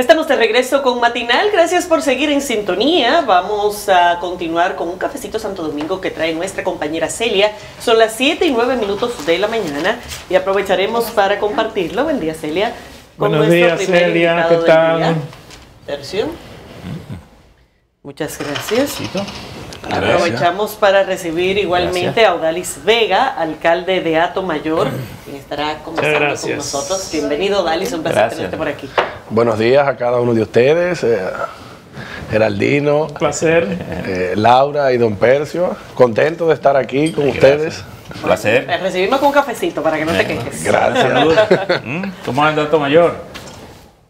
Estamos de regreso con Matinal. Gracias por seguir en sintonía. Vamos a continuar con un cafecito Santo Domingo que trae nuestra compañera Celia. Son las 7 y 9 minutos de la mañana y aprovecharemos para compartirlo. Buen día, Celia. Buenos días, Celia. ¿Qué tal? Tercio. Muchas gracias. Aprovechamos para recibir igualmente a Odalis Vega, alcalde de Ato Mayor, quien estará conversando con nosotros. Bienvenido, Odalis, un placer tenerte por aquí. Buenos días a cada uno de ustedes. Eh, Geraldino, un placer. Eh, Laura y Don Percio, contento de estar aquí con ustedes. Un placer. recibimos con un cafecito para que no te quejes. Gracias. Mm, ¿Cómo anda Ato Mayor?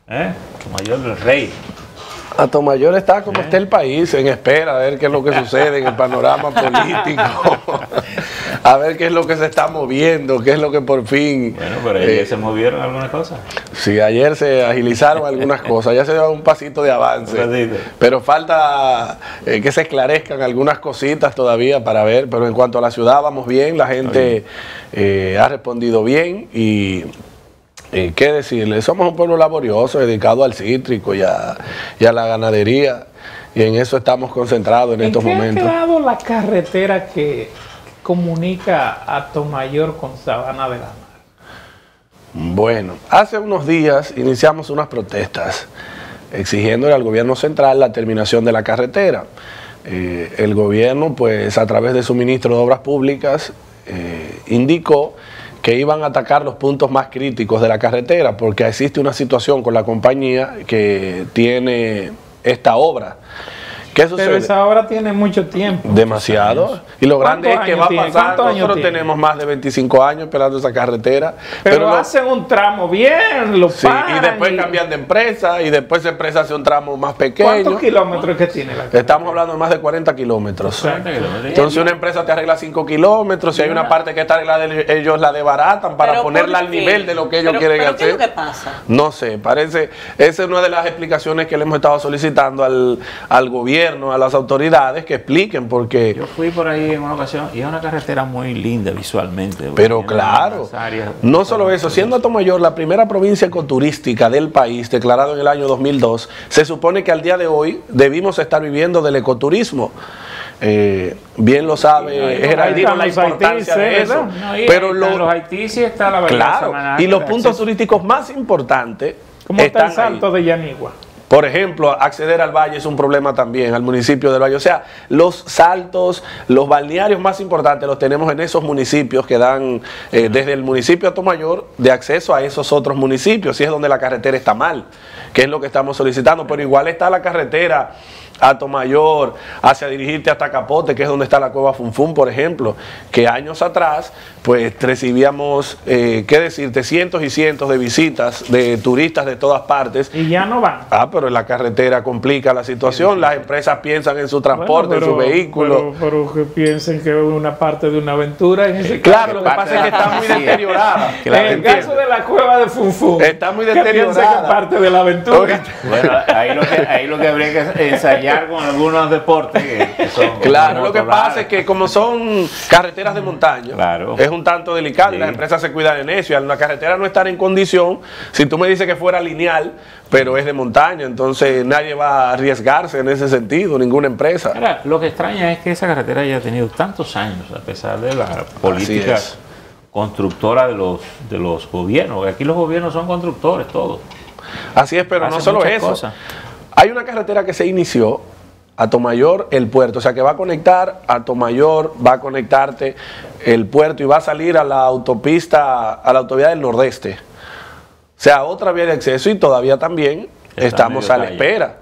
¿Eh? Mayor del Rey. Mayor está como está el país, en espera a ver qué es lo que sucede en el panorama político, a ver qué es lo que se está moviendo, qué es lo que por fin... Bueno, pero ayer eh, se movieron algunas cosas. Sí, ayer se agilizaron algunas cosas, ya se dio un pasito de avance, pero falta eh, que se esclarezcan algunas cositas todavía para ver, pero en cuanto a la ciudad vamos bien, la gente eh, ha respondido bien y ¿Y qué decirle? Somos un pueblo laborioso, dedicado al cítrico y a, la ganadería, y en eso estamos concentrados en, estos momentos. ¿En qué ha quedado la carretera que comunica a Tomayor con Sabana de la Mar? Bueno, hace unos días iniciamos unas protestas exigiéndole al gobierno central la terminación de la carretera. Eh, el gobierno, pues a través de su ministro de Obras Públicas, eh, indicó que iban a atacar los puntos más críticos de la carretera, porque existe una situación con la compañía que tiene esta obra ¿Qué sucede? Pero esa obra tiene mucho tiempo. Demasiado. Y lo grande es que va a pasar. Nosotros tenemos más de 25 años esperando esa carretera. Pero, hacen un tramo bien, lo sí, Y después cambian de empresa y después esa empresa hace un tramo más pequeño. ¿Cuántos kilómetros que tiene la carretera? Estamos hablando de más de 40 kilómetros. Entonces una empresa te arregla 5 kilómetros. Si hay una parte que está arreglada, ellos la debaratan para ponerla al nivel de lo que ellos quieren hacer. ¿qué es lo que pasa? No sé, parece. Esa es una de las explicaciones que le hemos estado solicitando al, al gobierno a las autoridades que expliquen por qué. Yo fui por ahí en una ocasión y es una carretera muy linda visualmente. Pero claro, no solo eso, siendo Atomayor la primera provincia ecoturística del país, declarado en el año 2002, se supone que al día de hoy debimos estar viviendo del ecoturismo. Eh, bien lo sabe Geraldino la importancia de eso. pero los Haití sí está la Claro, y los puntos turísticos más importantes. ¿Cómo está el Salto de Yanigua? Por ejemplo, acceder al valle es un problema también, al municipio del valle. O sea, los saltos, los balnearios más importantes los tenemos en esos municipios que dan eh, desde el municipio de Tomayor de acceso a esos otros municipios, y es donde la carretera está mal, que es lo que estamos solicitando. Pero igual está la carretera a Tomayor, hacia dirigirte hasta Capote, que es donde está la cueva Funfun, por ejemplo, que años atrás, pues recibíamos, eh, qué decirte, cientos y cientos de visitas de turistas de todas partes. Y ya no van. Ah, pero la carretera complica la situación, las empresas piensan en su transporte, en su vehículo. Pero, que piensen que es una parte de una aventura. En claro, lo que pasa es que está muy deteriorada. en el caso de la cueva de Funfun, está muy deteriorada. Que es parte de la aventura. Bueno, ahí lo, que, ahí lo que habría que ensayar con algunos deportes que, son. Claro, lo que pasa es que como son carreteras de montaña, es un tanto delicado y las empresas se cuidan en eso. Y al la carretera no estar en condición, si tú me dices que fuera lineal, pero es de montaña, entonces nadie va a arriesgarse en ese sentido, ninguna empresa. lo que extraña es que esa carretera haya tenido tantos años, a pesar de la política constructora de los, de los gobiernos. Aquí los gobiernos son constructores, todos. Así es, pero no solo eso. Hay una carretera que se inició a Tomayor el puerto, o sea que va a conectar a Tomayor, va a conectarte el puerto y va a salir a la autopista, a la autovía del Nordeste. O sea, otra vía de acceso y todavía también estamos a la espera.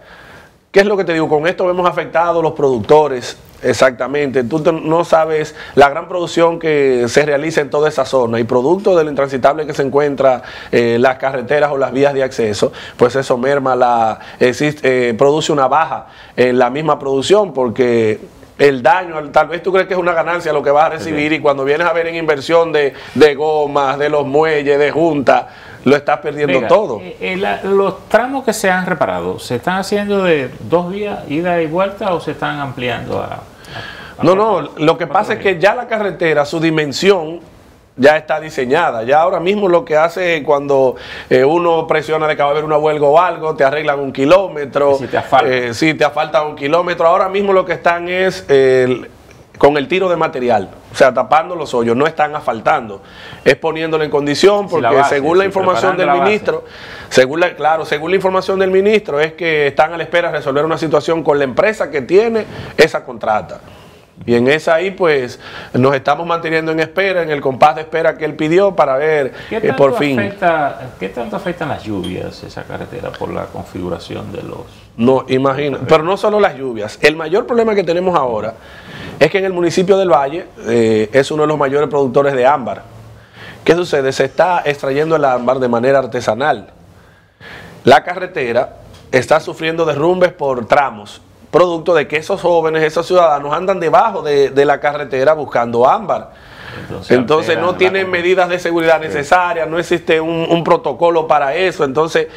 ¿Qué es lo que te digo? Con esto vemos afectados los productores, exactamente. Tú no sabes la gran producción que se realiza en toda esa zona y producto del intransitable que se encuentra en las carreteras o las vías de acceso, pues eso merma la, existe, eh, produce una baja en la misma producción porque el daño, tal vez tú crees que es una ganancia lo que vas a recibir y cuando vienes a ver en inversión de, de gomas, de los muelles, de junta, lo estás perdiendo todo. Eh, eh, los tramos que se han reparado, ¿se están haciendo de dos vías, ida y vuelta, o se están ampliando a... no, no, lo que pasa es que ya la carretera, su dimensión ya está diseñada. Ya ahora mismo lo que hace cuando eh, uno presiona de que va a haber una huelga o algo, te arreglan un kilómetro. Si te asfalta. Eh, sí, te asfalta un kilómetro. Ahora mismo lo que están es con el tiro de material, o sea, tapando los hoyos, no están asfaltando, es poniéndolo en condición, porque según la información del ministro, según la, claro, según la información del ministro, es que están a la espera de resolver una situación con la empresa que tiene esa contrata. Y en esa ahí, pues, nos estamos manteniendo en espera, en el compás de espera que él pidió para ver eh, por fin. ¿Qué tanto afectan las lluvias esa carretera por la configuración de los... No, imagino. Pero no solo las lluvias. El mayor problema que tenemos ahora es que en el municipio del Valle eh, es uno de los mayores productores de ámbar. ¿Qué sucede? Se está extrayendo el ámbar de manera artesanal. La carretera está sufriendo derrumbes por tramos producto de que esos jóvenes, esos ciudadanos andan debajo de, la carretera buscando ámbar. Entonces, no tienen medidas de seguridad necesarias, no existe un, protocolo para eso. Entonces,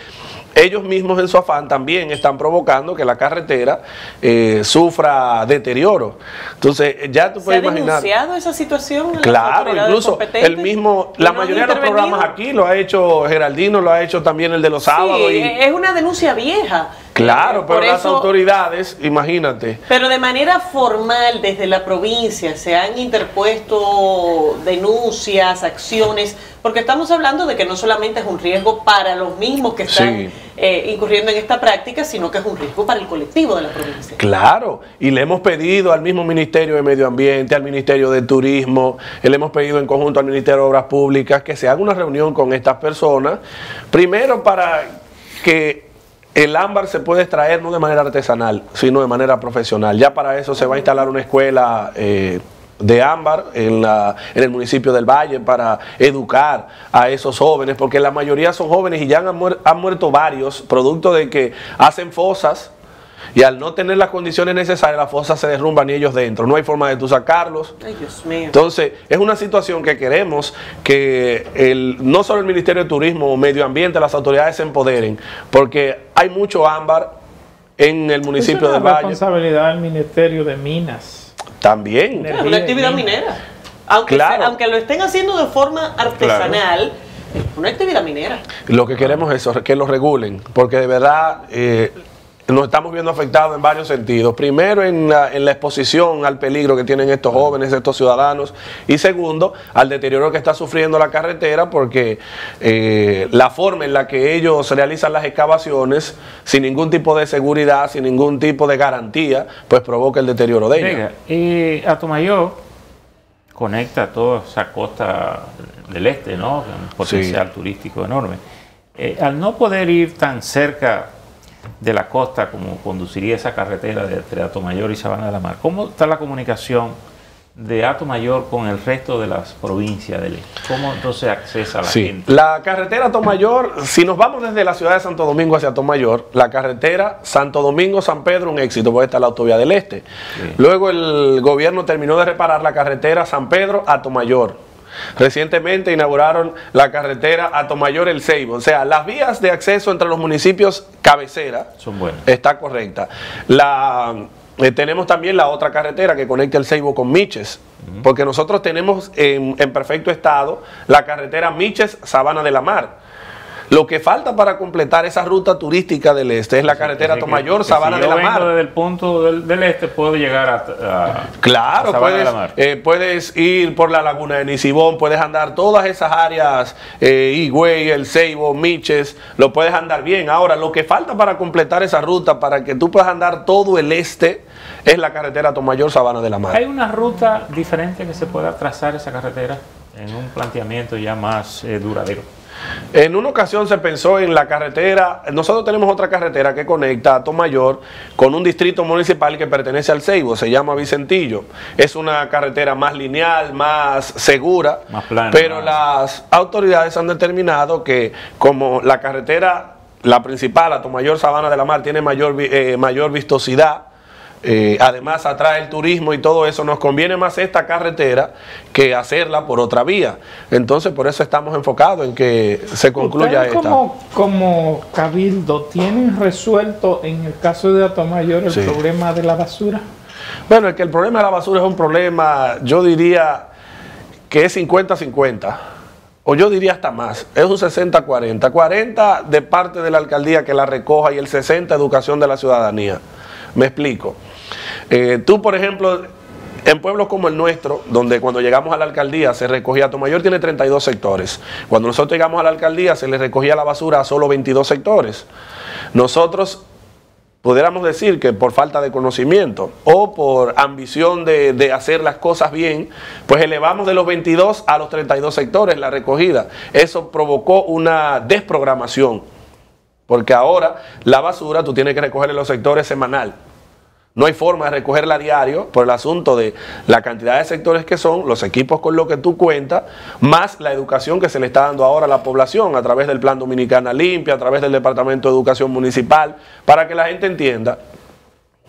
ellos mismos en su afán también están provocando que la carretera eh, sufra deterioro. Entonces, ya tú puedes imaginar. ¿Se ha denunciado esa situación? claro, incluso el mismo, la mayoría de los programas aquí lo ha hecho Geraldino, lo ha hecho también el de los sábados. Sí, es una denuncia vieja. Claro, pero las autoridades, imagínate. Pero de manera formal, desde la provincia, se han interpuesto denuncias, acciones, porque estamos hablando de que no solamente es un riesgo para los mismos que están eh, incurriendo en esta práctica, sino que es un riesgo para el colectivo de la provincia. Claro, y le hemos pedido al mismo Ministerio de Medio Ambiente, al Ministerio de Turismo, le hemos pedido en conjunto al Ministerio de Obras Públicas que se haga una reunión con estas personas, primero para que el ámbar se puede extraer no de manera artesanal, sino de manera profesional. Ya para eso se va a instalar una escuela eh, de ámbar en, la, en el municipio del Valle para educar a esos jóvenes, porque la mayoría son jóvenes y ya han, han muerto varios, producto de que hacen fosas y al no tener las condiciones necesarias, las fosas se derrumban y ellos dentro. No hay forma de tú sacarlos. Ay, Dios mío. Entonces, es una situación que queremos que el, no solo el Ministerio de Turismo o Medio Ambiente, las autoridades se empoderen, porque hay mucho ámbar en el municipio de Valle. Es responsabilidad del Ministerio de Minas. También. Es una actividad minera. Aunque, aunque lo estén haciendo de forma artesanal. es una actividad minera. Lo que queremos es que lo regulen, porque de verdad eh, nos estamos viendo afectados en varios sentidos. Primero, en la, exposición al peligro que tienen estos jóvenes, estos ciudadanos. Y segundo, al deterioro que está sufriendo la carretera, porque eh, la forma en la que ellos realizan las excavaciones, sin ningún tipo de seguridad, sin ningún tipo de garantía, pues provoca el deterioro de ella. Y Atomayor conecta toda esa costa del este, ¿no? Un potencial turístico enorme. Eh, al no poder ir tan cerca de la costa, como conduciría esa carretera de entre Mayor y Sabana de la Mar. ¿Cómo está la comunicación de Mayor con el resto de las provincias del este? ¿Cómo entonces accesa a la sí. La carretera Mayor, si nos vamos desde la ciudad de Santo Domingo hacia Mayor, la carretera Santo Domingo-San Pedro, un éxito, porque está la autovía del este. Luego el gobierno terminó de reparar la carretera San Pedro a Tomayor Recientemente inauguraron la carretera a Tomayor El Ceibo. O sea, las vías de acceso entre los municipios cabecera son buenas. Está correcta. La, eh, tenemos también la otra carretera que conecta el Ceibo con Miches. Porque nosotros tenemos en, en perfecto estado la carretera Miches Sabana de la Mar lo que falta para completar esa ruta turística del este es la carretera Tomayor, Sabana de la Mar. Desde el punto del, este puedo llegar a, claro, puedes, eh, puedes ir por la laguna de Nisibón, puedes andar todas esas áreas, eh, Higüey, El Ceibo, Miches, lo puedes andar bien. Ahora, lo que falta para completar esa ruta, para que tú puedas andar todo el este, es la carretera Tomayor, Sabana de la Mar. ¿Hay una ruta diferente que se pueda trazar esa carretera en un planteamiento ya más eh, duradero? En una ocasión se pensó en la carretera, nosotros tenemos otra carretera que conecta a Tomayor con un distrito municipal que pertenece al Ceibo, se llama Vicentillo. Es una carretera más lineal, más segura, pero las autoridades han determinado que como la carretera, la principal, a Tomayor Sabana de la Mar, tiene mayor, eh, mayor vistosidad, eh, además atrae el turismo y todo eso, nos conviene más esta carretera que hacerla por otra vía. Entonces, por eso estamos enfocados en que se concluya esta. Como, como Cabildo, ¿tienen resuelto en el caso de Atomayor el problema de la basura? Bueno, es que el problema de la basura es un problema, yo diría, que es 50-50 o yo diría hasta más, es un 60-40. 40 de parte de la alcaldía que la recoja y el 60 educación de la ciudadanía. Me explico. Eh, tú, por ejemplo, en pueblos como el nuestro, donde cuando llegamos a la alcaldía se recogía, Tomayor tiene 32 sectores. Cuando nosotros llegamos a la alcaldía se le recogía la basura a solo 22 sectores. Nosotros pudiéramos decir que por falta de conocimiento o por ambición de, hacer las cosas bien, pues elevamos de los 22 a los 32 sectores la recogida. Eso provocó una desprogramación, porque ahora la basura tú tienes que recoger en los sectores semanal. No hay forma de recogerla a diario por el asunto de la cantidad de sectores que son, los equipos con los que tú cuentas, más la educación que se le está dando ahora a la población a través del Plan Dominicana Limpia, a través del Departamento de Educación Municipal, para que la gente entienda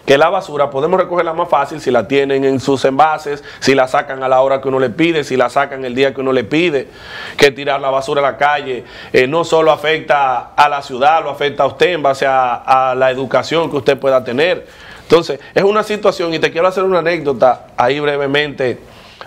que la basura podemos recogerla más fácil si la tienen en sus envases, si la sacan a la hora que uno le pide, si la sacan el día que uno le pide, que tirar la basura a la calle eh, no solo afecta a la ciudad, lo afecta a usted en base a la educación que usted pueda tener. Entonces, es una situación, y te quiero hacer una anécdota ahí brevemente,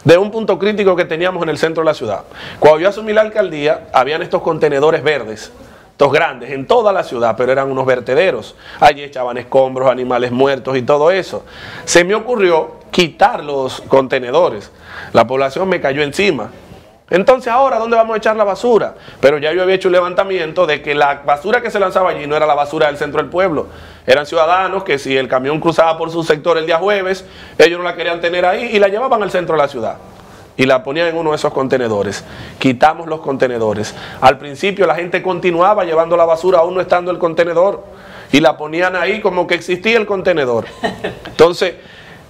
de un punto crítico que teníamos en el centro de la ciudad. Cuando yo asumí la alcaldía, habían estos contenedores verdes, estos grandes, en toda la ciudad, pero eran unos vertederos. Allí echaban escombros, animales muertos y todo eso. Se me ocurrió quitar los contenedores. La población me cayó encima. Entonces ahora, ¿dónde vamos a echar la basura? Pero ya yo había hecho un levantamiento de que la basura que se lanzaba allí no era la basura del centro del pueblo. Eran ciudadanos que si el camión cruzaba por su sector el día jueves, ellos no la querían tener ahí y la llevaban al centro de la ciudad. Y la ponían en uno de esos contenedores. Quitamos los contenedores. Al principio la gente continuaba llevando la basura aún no estando el contenedor. Y la ponían ahí como que existía el contenedor. Entonces,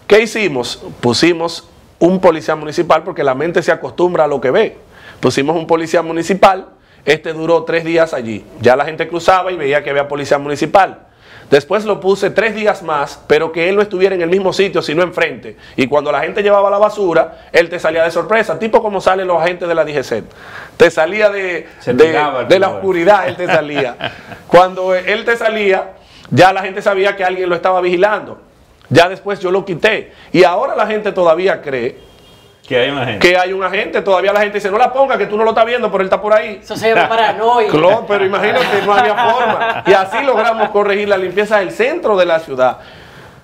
¿qué hicimos? Pusimos un policía municipal porque la mente se acostumbra a lo que ve. Pusimos un policía municipal, este duró tres días allí. Ya la gente cruzaba y veía que había policía municipal. Después lo puse tres días más, pero que él no estuviera en el mismo sitio, sino enfrente. Y cuando la gente llevaba la basura, él te salía de sorpresa, tipo como salen los agentes de la DGC. Te salía de, de la oscuridad, él te salía. Cuando él te salía, ya la gente sabía que alguien lo estaba vigilando. Ya después yo lo quité. Y ahora la gente todavía cree que hay un agente. Que hay un agente. Todavía la gente dice, no la ponga, que tú no lo estás viendo, pero él está por ahí. Eso se llama paranoia. Claro, pero imagínate, no había forma. Y así logramos corregir la limpieza del centro de la ciudad.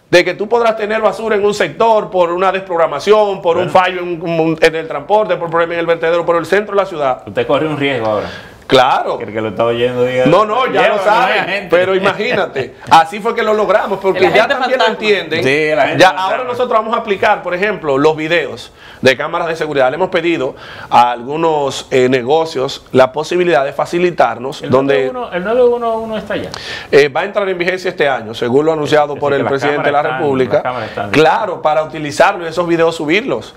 De que tú podrás tener basura en un sector por una desprogramación, por un fallo en, en, el transporte, por problema en el vertedero, por el centro de la ciudad. Usted corre un riesgo ahora. Claro. Que lo está oyendo No, no, ya lo saben. pero imagínate, así fue que lo logramos, porque ya también lo entienden. Sí, ya ahora nosotros vamos a aplicar, por ejemplo, los videos de cámaras de seguridad. Le hemos pedido a algunos eh, negocios la posibilidad de facilitarnos. El donde 911 está ya. Eh, va a entrar en vigencia este año, según lo anunciado por el presidente de la República. claro, para utilizarlo y esos videos subirlos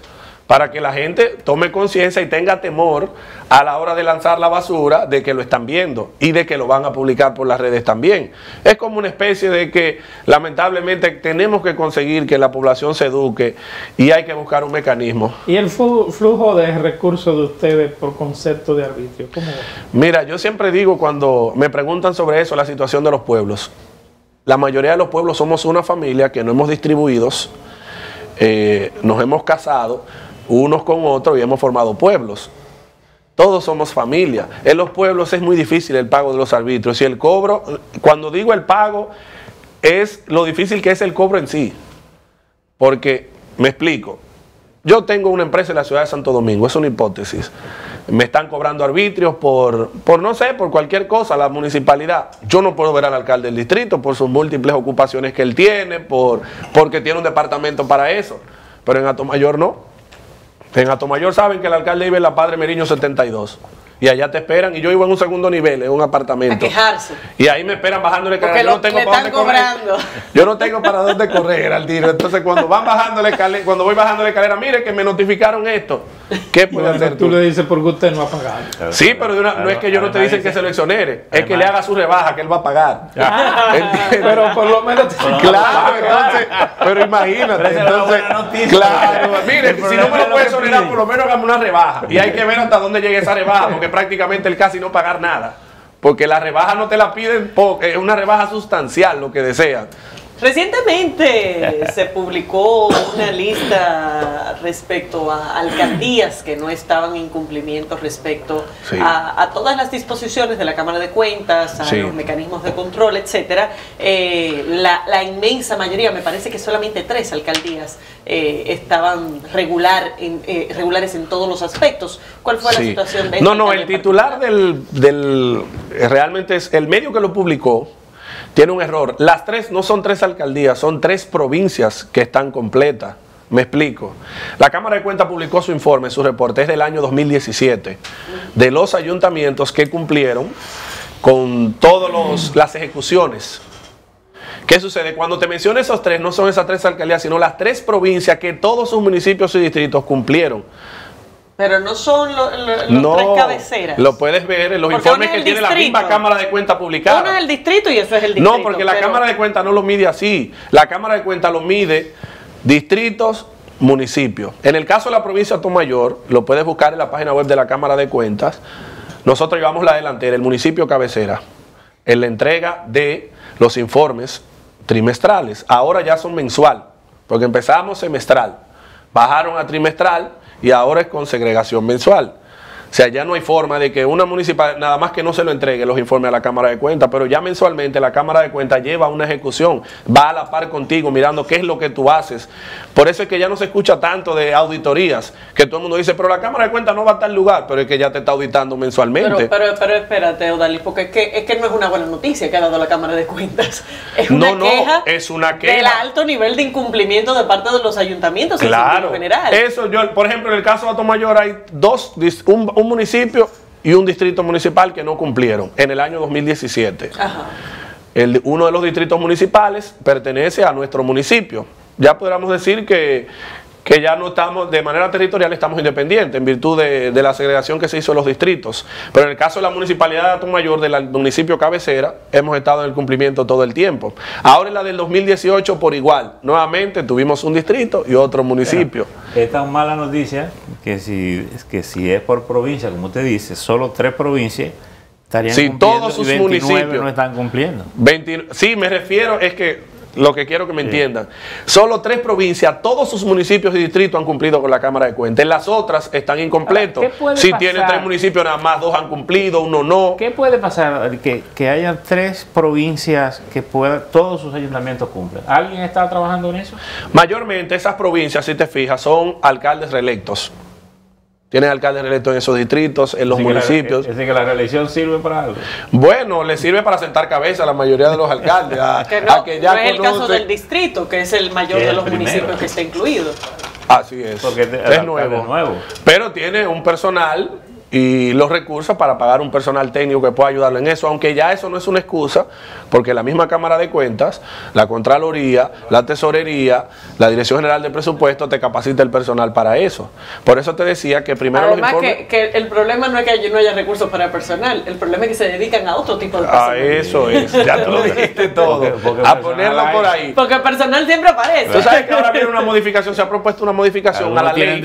para que la gente tome conciencia y tenga temor a la hora de lanzar la basura de que lo están viendo y de que lo van a publicar por las redes también. Es como una especie de que lamentablemente tenemos que conseguir que la población se eduque y hay que buscar un mecanismo. ¿Y el flujo de recursos de ustedes por concepto de arbitrio? ¿Cómo Mira, yo siempre digo cuando me preguntan sobre eso, la situación de los pueblos. La mayoría de los pueblos somos una familia que no hemos distribuidos, eh, nos hemos casado, unos con otros y hemos formado pueblos. Todos somos familia. En los pueblos es muy difícil el pago de los arbitrios. Y el cobro, cuando digo el pago, es lo difícil que es el cobro en sí. Porque, me explico, yo tengo una empresa en la ciudad de Santo Domingo, es una hipótesis. Me están cobrando arbitrios por, por, no sé, por cualquier cosa, la municipalidad. Yo no puedo ver al alcalde del distrito por sus múltiples ocupaciones que él tiene, por, porque tiene un departamento para eso. Pero en Atomayor no. En Atomayor saben que el alcalde vive en la Padre Meriño 72. Y allá te esperan. Y yo vivo en un segundo nivel, en un apartamento. A quejarse. Y ahí me esperan bajando el escalera. Yo no tengo para dónde cobrando. correr. Yo no tengo para dónde correr al tiro. Entonces, cuando van bajando la escalera, cuando voy bajando la escalera, mire que me notificaron esto. ¿Qué puede hacer tú? le dices porque usted no va a pagar. Sí, pero no es que yo no te dicen que se lo exonere. Es que le haga su rebaja, que él va a pagar. pero por lo menos. claro, entonces. Pero imagínate. Entonces, claro. Mire, si no me lo puede exonerar, por lo menos hagamos una rebaja. Y hay que ver hasta dónde llegue esa rebaja, porque prácticamente el casi no pagar nada. Porque la rebaja no te la piden, es una rebaja sustancial lo que desean. Recientemente se publicó una lista respecto a alcaldías que no estaban en cumplimiento respecto a, todas las disposiciones de la Cámara de Cuentas, a los mecanismos de control, etcétera. Eh, la, inmensa mayoría, me parece que solamente tres alcaldías eh, estaban regular en, eh, regulares en todos los aspectos. ¿Cuál fue la situación de No, no, el titular del, del realmente es el medio que lo publicó tiene un error. Las tres no son tres alcaldías, son tres provincias que están completas. Me explico. La Cámara de Cuentas publicó su informe, su reporte es del año 2017, de los ayuntamientos que cumplieron con todas las ejecuciones. ¿Qué sucede? Cuando te menciono esos tres, no son esas tres alcaldías, sino las tres provincias que todos sus municipios y distritos cumplieron. Pero no son los tres cabeceras. Lo puedes ver en los informes que tiene la misma Cámara de Cuentas publicada. Uno es el distrito y eso es el distrito. No, porque la Cámara de Cuentas no lo mide así. La Cámara de Cuentas lo mide distritos, municipios. En el caso de la provincia de Tomayor, lo puedes buscar en la página web de la Cámara de Cuentas. Nosotros llevamos la delantera, el municipio cabecera, en la entrega de los informes trimestrales. Ahora ya son mensual, porque empezamos semestral. Bajaron a trimestral y ahora es con segregación mensual. O sea, ya no hay forma de que una municipal, nada más que no se lo entregue los informes a la Cámara de Cuentas, pero ya mensualmente la Cámara de Cuentas lleva una ejecución, va a la par contigo mirando qué es lo que tú haces. Por eso es que ya no se escucha tanto de auditorías, que todo el mundo dice, pero la Cámara de Cuentas no va a estar en lugar, pero es que ya te está auditando mensualmente. Pero, pero, espérate, Odalí, porque es que, es que no es una buena noticia que ha dado la Cámara de Cuentas. Es una no, queja no, es una queja del alto nivel de incumplimiento de parte de los ayuntamientos claro, en general. Eso, yo, por ejemplo, en el caso de Atomayor hay dos, un, un municipio y un distrito municipal que no cumplieron en el año 2017. El, uno de los distritos municipales pertenece a nuestro municipio. Ya podríamos decir que que ya no estamos, de manera territorial estamos independientes en virtud de, la segregación que se hizo en los distritos. Pero en el caso de la municipalidad de Atomayor, del municipio cabecera, hemos estado en el cumplimiento todo el tiempo. Ahora en la del 2018 por igual, nuevamente tuvimos un distrito y otro municipio. es tan mala noticia que si, que si es por provincia, como usted dice, solo tres provincias estarían si todos sus municipios no están cumpliendo. sí, me refiero, es que lo que quiero que me entiendan. Solo tres provincias, todos sus municipios y distritos han cumplido con la Cámara de Cuentas. las otras están incompletos. Si tienen tres municipios, nada más dos han cumplido, uno no. ¿Qué puede pasar? Que, que haya tres provincias que puedan, todos sus ayuntamientos cumplen. ¿Alguien está trabajando en eso? Mayormente esas provincias, si te fijas, son alcaldes reelectos. Tienen alcaldes reelectos en esos distritos, en los municipios. es decir, que la reelección sirve para algo. Bueno, le sirve para sentar cabeza a la mayoría de los alcaldes. que no, es el caso del distrito, que es el mayor de los municipios que está incluido. Así es. Porque es, nuevo. nuevo. Pero tiene un personal y los recursos para pagar un personal técnico que pueda ayudarle en eso, aunque ya eso no es una excusa, porque la misma Cámara de Cuentas, la Contraloría, la Tesorería, la Dirección General de Presupuesto te capacita el personal para eso. Por eso te decía que primero Además los informes... que, que, el problema no es que no haya recursos para el personal, el problema es que se dedican a otro tipo de cosas. A eso es, ya tú lo dijiste todo, a ponerlo por ahí. Porque el personal siempre aparece. Tú sabes que ahora viene una modificación, se ha propuesto una modificación a la ley,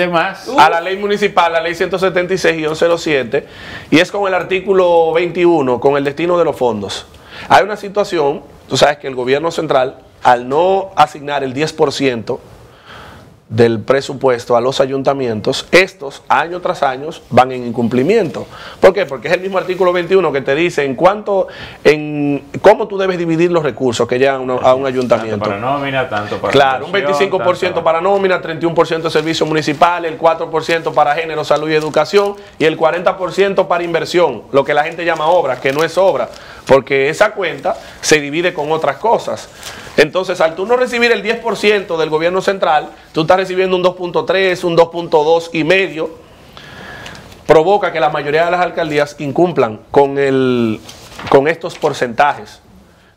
a la ley municipal, la ley 176 y 11 y es con el artículo 21, con el destino de los fondos. Hay una situación, tú sabes que el gobierno central, al no asignar el 10%, del presupuesto a los ayuntamientos, estos año tras año van en incumplimiento. ¿Por qué? Porque es el mismo artículo 21 que te dice en cuanto, en cómo tú debes dividir los recursos que llegan a un ayuntamiento. Tanto para nómina, tanto para... Claro, un 25% para nómina, 31% de servicios municipales, el 4% para género, salud y educación y el 40% para inversión, lo que la gente llama obra, que no es obra, porque esa cuenta se divide con otras cosas. Entonces, al tú no recibir el 10% del gobierno central, tú estás recibiendo un 2.3, un 2.2 y medio, provoca que la mayoría de las alcaldías incumplan con, el, con estos porcentajes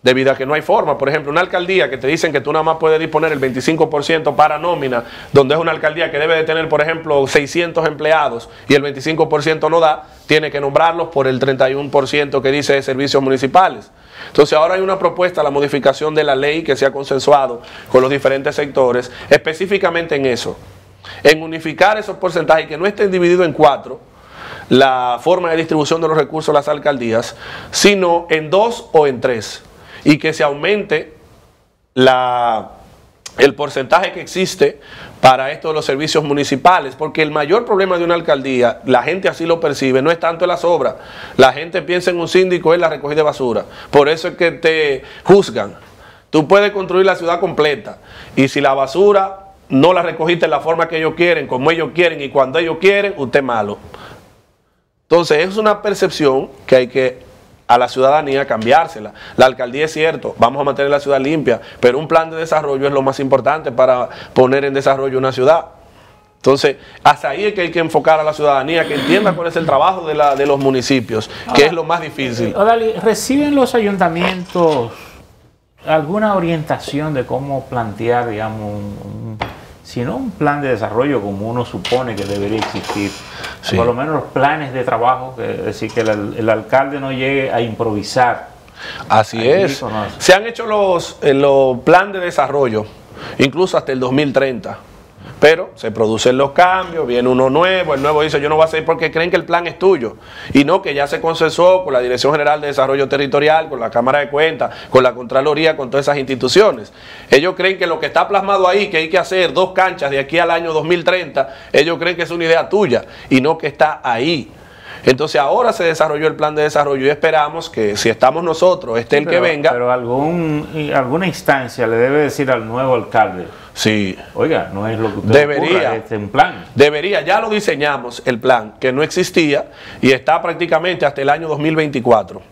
debido a que no hay forma. Por ejemplo, una alcaldía que te dicen que tú nada más puedes disponer el 25% para nómina, donde es una alcaldía que debe de tener, por ejemplo, 600 empleados y el 25% no da, tiene que nombrarlos por el 31% que dice de servicios municipales. Entonces ahora hay una propuesta, la modificación de la ley que se ha consensuado con los diferentes sectores, específicamente en eso, en unificar esos porcentajes que no estén divididos en cuatro, la forma de distribución de los recursos a las alcaldías, sino en dos o en tres y que se aumente la, el porcentaje que existe para esto de los servicios municipales, porque el mayor problema de una alcaldía, la gente así lo percibe, no es tanto las obras, la gente piensa en un síndico, es la recogida de basura, por eso es que te juzgan. Tú puedes construir la ciudad completa y si la basura no la recogiste en la forma que ellos quieren, como ellos quieren y cuando ellos quieren, usted es malo. Entonces es una percepción que hay que a la ciudadanía cambiársela. La alcaldía es cierto, vamos a mantener la ciudad limpia, pero un plan de desarrollo es lo más importante para poner en desarrollo una ciudad. Entonces, hasta ahí es que hay que enfocar a la ciudadanía, que entienda cuál es el trabajo de, la, de los municipios, que es lo más difícil. ¿Reciben los ayuntamientos alguna orientación de cómo plantear, digamos, un sino un plan de desarrollo como uno supone que debería existir. Por lo menos los planes de trabajo, es decir, que el, alcalde no llegue a improvisar. Así es. Se han hecho los, eh, los planes de desarrollo, incluso hasta el 2030 pero se producen los cambios, viene uno nuevo, el nuevo dice yo no voy a seguir porque creen que el plan es tuyo y no que ya se consensuó con la Dirección General de Desarrollo Territorial, con la Cámara de Cuentas, con la Contraloría, con todas esas instituciones. Ellos creen que lo que está plasmado ahí, que hay que hacer dos canchas de aquí al año 2030, ellos creen que es una idea tuya y no que está ahí. Entonces ahora se desarrolló el plan de desarrollo y esperamos que si estamos nosotros, esté el que venga. Pero algún, alguna instancia le debe decir al nuevo alcalde. Sí. Oiga, no es lo que usted debería. Este un plan. Debería, ya lo diseñamos el plan, que no existía y está prácticamente hasta el año 2024.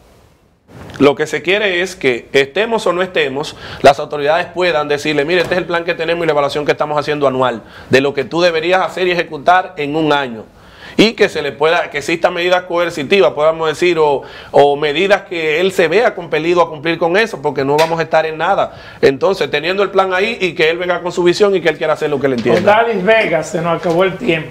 Lo que se quiere es que estemos o no estemos, las autoridades puedan decirle, mire, este es el plan que tenemos y la evaluación que estamos haciendo anual, de lo que tú deberías hacer y ejecutar en un año y que se le pueda, que existan medidas coercitivas, podamos decir, o, medidas que él se vea compelido a cumplir con eso, porque no vamos a estar en nada. Entonces, teniendo el plan ahí y que él venga con su visión y que él quiera hacer lo que le entienda. Dalis Vega, se nos acabó el tiempo.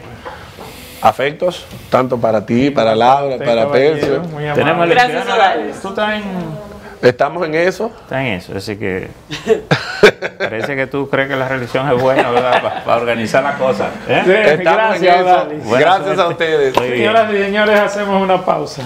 Afectos, tanto para ti, para Laura, para Percio. Tenemos Gracias, Tú también Estamos en eso. Está en eso, así que parece que tú crees que la religión es buena, ¿verdad? Para, organizar la cosa. ¿eh? Estamos gracias, en eso. Gracias a ustedes. Señoras y señores, hacemos una pausa.